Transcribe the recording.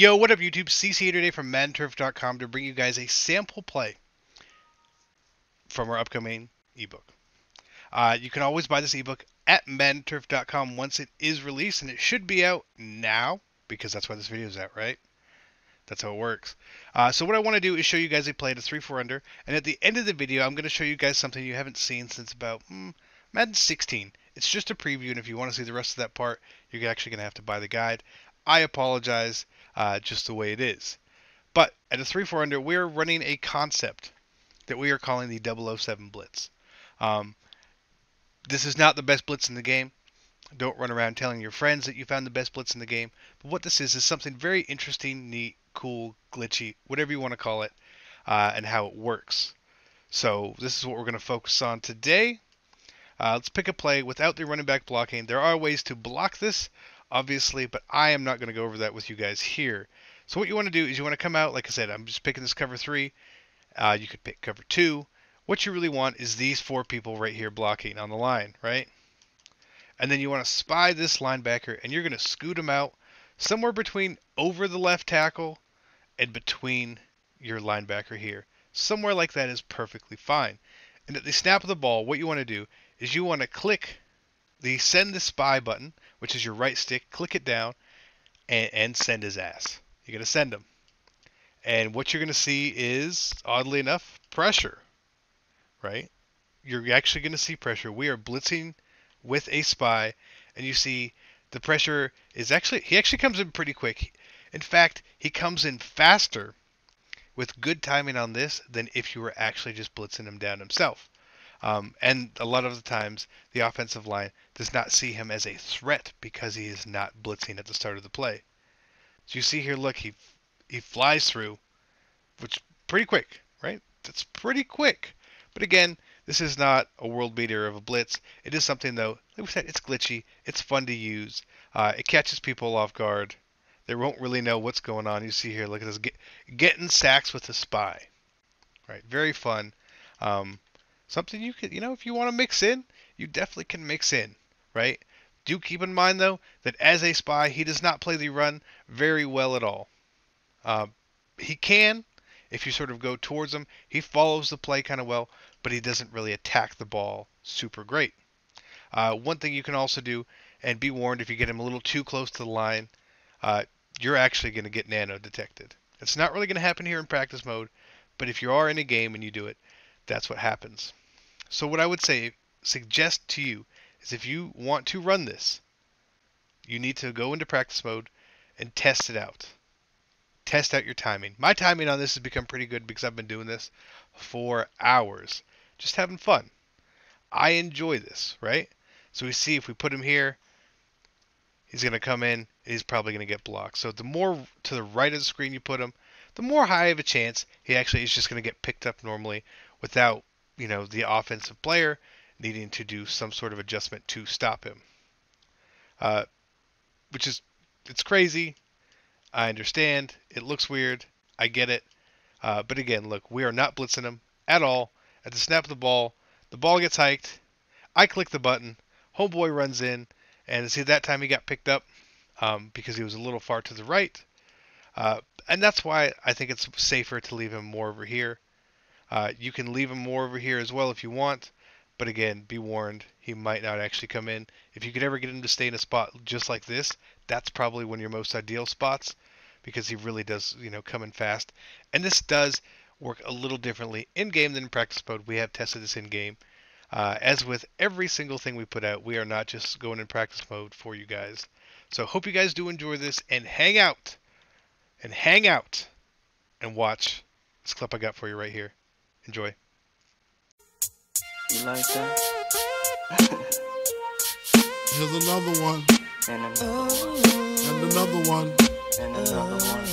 Yo, what up YouTube? CC here today from MaddenTurf.com to bring you guys a sample play from our upcoming ebook. Uh, you can always buy this ebook at MaddenTurf.com once it is released, and it should be out now because that's why this video is out, right? That's how it works. Uh, so what I want to do is show you guys a play to 3-4 under, and at the end of the video, I'm going to show you guys something you haven't seen since about hmm, Madden 16. It's just a preview, and if you want to see the rest of that part, you're actually going to have to buy the guide. I apologize, uh, just the way it is. But at a 3-4 under, we're running a concept that we are calling the 007 Blitz. Um, this is not the best blitz in the game. Don't run around telling your friends that you found the best blitz in the game. But what this is is something very interesting, neat, cool, glitchy, whatever you want to call it, uh, and how it works. So this is what we're going to focus on today. Uh, let's pick a play without the running back blocking. There are ways to block this, obviously, but I am not going to go over that with you guys here. So what you want to do is you want to come out, like I said, I'm just picking this cover three. Uh, you could pick cover two. What you really want is these four people right here blocking on the line, right? And then you want to spy this linebacker, and you're going to scoot him out somewhere between over the left tackle and between your linebacker here. Somewhere like that is perfectly fine. And at the snap of the ball, what you want to do is you want to click the send the spy button, which is your right stick, click it down, and, and send his ass. You're going to send him. And what you're going to see is, oddly enough, pressure, right? You're actually going to see pressure. We are blitzing with a spy, and you see the pressure is actually, he actually comes in pretty quick. In fact, he comes in faster with good timing on this than if you were actually just blitzing him down himself. Um, and a lot of the times, the offensive line does not see him as a threat because he is not blitzing at the start of the play. So you see here, look, he he flies through, which pretty quick, right? That's pretty quick. But again, this is not a world beater of a blitz. It is something though, like we said, it's glitchy. It's fun to use. Uh, it catches people off guard. They won't really know what's going on. You see here, look at this, get, getting sacks with a spy. Right, very fun. Um, something you could, you know, if you want to mix in, you definitely can mix in, right? Do keep in mind though that as a spy, he does not play the run very well at all. Uh, he can, if you sort of go towards him. He follows the play kind of well, but he doesn't really attack the ball super great. Uh, one thing you can also do, and be warned if you get him a little too close to the line, uh, you're actually going to get nano detected. It's not really going to happen here in practice mode, but if you are in a game and you do it, that's what happens. So what I would say, suggest to you, is if you want to run this, you need to go into practice mode and test it out test out your timing. My timing on this has become pretty good because I've been doing this for hours, just having fun. I enjoy this, right? So we see if we put him here, he's going to come in, he's probably going to get blocked. So the more to the right of the screen you put him, the more high of a chance he actually is just going to get picked up normally without, you know, the offensive player needing to do some sort of adjustment to stop him. Uh, which is, it's crazy. I understand. It looks weird. I get it. Uh, but again, look, we are not blitzing him at all. At the snap of the ball, the ball gets hiked. I click the button. Homeboy runs in. And see, that time he got picked up um, because he was a little far to the right. Uh, and that's why I think it's safer to leave him more over here. Uh, you can leave him more over here as well if you want. But again, be warned, he might not actually come in. If you could ever get him to stay in a spot just like this, that's probably one of your most ideal spots because he really does, you know, come in fast. And this does work a little differently in game than in practice mode. We have tested this in game. Uh, as with every single thing we put out, we are not just going in practice mode for you guys. So hope you guys do enjoy this and hang out and hang out and watch this clip I got for you right here. Enjoy. You like that? Here's another one. And another one. And another one. and another one.